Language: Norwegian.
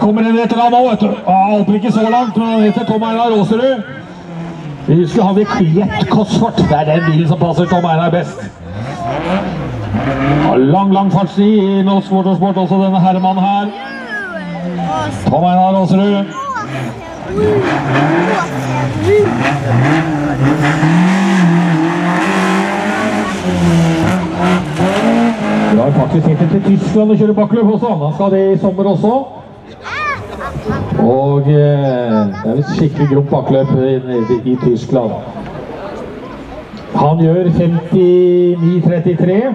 kommer en etter han nå, vet du. Ah, Håper ikke så langt, men heter Tom Einar Aasrud. Vi husker han i Kviett Cosfort. Det er den bilen som passer Tom Einar best. Har lang, lang fartstid i norsk motorsport, også denne herremannen her. Tom Einar Aasrud. Vi har faktisk helt til Tyskland å kjøre bakkeløp også. Han skal det i sommer også. Og eh, det er et skikkelig grovt bakkeløp i, i, i Tyskland. Han gjør 59,33.